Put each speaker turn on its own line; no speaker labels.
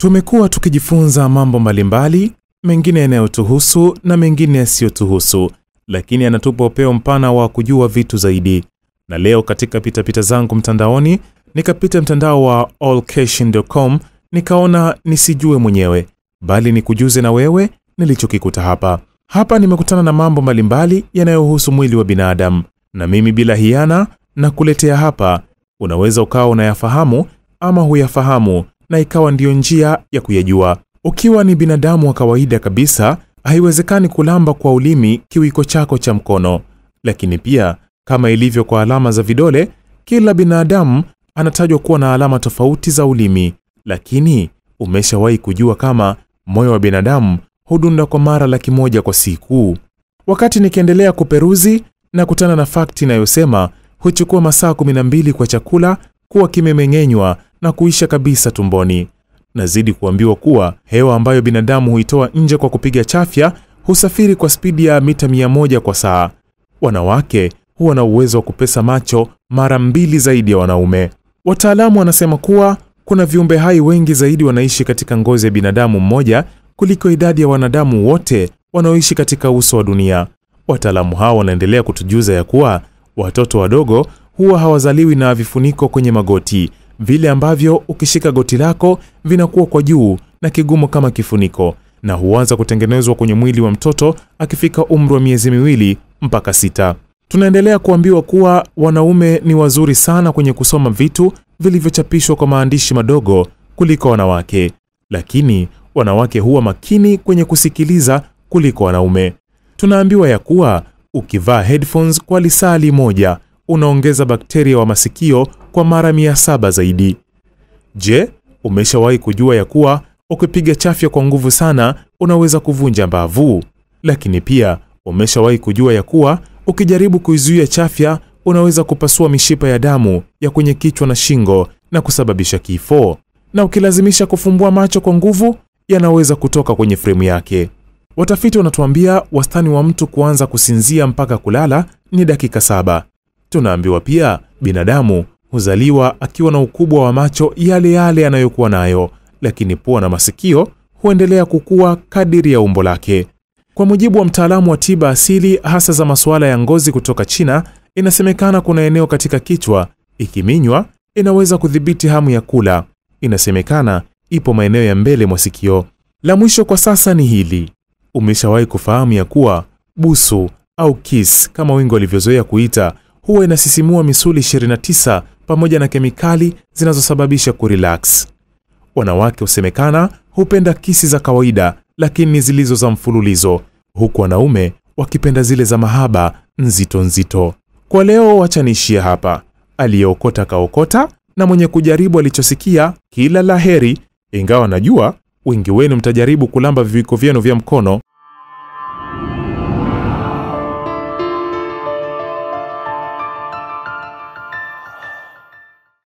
Tumekuwa tukijifunza mambo mbalimbali, mengine yanayotuhusu na mengine yasiyotuhusu, lakini yanatupa upeo mpana wa kujua vitu zaidi. Na leo katika pitapita pita zangu mtandaoni, nikapita mtandao wa allcation.com, nikaona nisijue mwenyewe, bali nikujuze na wewe nilichokikuta hapa. Hapa nimekutana na mambo mbalimbali yanayohusu mwili wa binadamu, na mimi bila hiana na kuletea hapa. Unaweza ukawa unayafahamu ama huyafahamu, na ikawa ndiyo njia ya kuyajua. Ukiwa ni binadamu wa kawaida kabisa, haiwezekani kulamba kwa ulimi kiwiko chako cha mkono. Lakini pia kama ilivyo kwa alama za vidole, kila binadamu anatajwa kuwa na alama tofauti za ulimi. Lakini umeshawahi kujua kama moyo wa binadamu hudunda kwa mara laki moja kwa siku? Wakati nikiendelea kuperuzi na kutana na fakti inayosema huchukua masaa 12 kwa chakula kuwa kimemeng'enywa na kuisha kabisa tumboni. Nazidi kuambiwa kuwa hewa ambayo binadamu huitoa nje kwa kupiga chafya husafiri kwa spidi ya mita 100 kwa saa. Wanawake huwa na uwezo wa kupesa macho mara mbili zaidi ya wanaume. Wataalamu wanasema kuwa kuna viumbe hai wengi zaidi wanaishi katika ngozi ya binadamu mmoja kuliko idadi ya wanadamu wote wanaoishi katika uso wa dunia. Wataalamu hao wanaendelea kutujuza ya kuwa watoto wadogo huwa hawazaliwi na vifuniko kwenye magoti, vile ambavyo ukishika goti lako vinakuwa kwa juu na kigumu kama kifuniko, na huanza kutengenezwa kwenye mwili wa mtoto akifika umri wa miezi miwili mpaka sita. Tunaendelea kuambiwa kuwa wanaume ni wazuri sana kwenye kusoma vitu vilivyochapishwa kwa maandishi madogo kuliko wanawake, lakini wanawake huwa makini kwenye kusikiliza kuliko wanaume. Tunaambiwa ya kuwa ukivaa headphones kwa lisali moja unaongeza bakteria wa masikio kwa mara mia saba zaidi. Je, umeshawahi kujua ya kuwa ukipiga chafya kwa nguvu sana unaweza kuvunja mbavu? Lakini pia umeshawahi kujua ya kuwa ukijaribu kuizuia chafya unaweza kupasua mishipa ya damu ya kwenye kichwa na shingo na kusababisha kifo, na ukilazimisha kufumbua macho kwa nguvu yanaweza kutoka kwenye fremu yake. Watafiti wanatuambia wastani wa mtu kuanza kusinzia mpaka kulala ni dakika saba. Tunaambiwa pia binadamu huzaliwa akiwa na ukubwa wa macho yale yale anayokuwa nayo, lakini pua na masikio huendelea kukua kadiri ya umbo lake. Kwa mujibu wa mtaalamu wa tiba asili hasa za masuala ya ngozi kutoka China, inasemekana kuna eneo katika kichwa ikiminywa inaweza kudhibiti hamu ya kula. Inasemekana ipo maeneo ya mbele mwa sikio. La mwisho kwa sasa ni hili: umeshawahi kufahamu ya kuwa busu au kiss kama wengi walivyozoea kuita huwa inasisimua misuli 29 pamoja na kemikali zinazosababisha kurelax. Wanawake husemekana hupenda kisi za kawaida lakini ni zilizo za mfululizo, huku wanaume wakipenda zile za mahaba nzito nzito. Kwa leo wacha niishie hapa. Aliyeokota kaokota, na mwenye kujaribu alichosikia kila la heri, ingawa najua wengi wenu mtajaribu kulamba viwiko vyenu vya mkono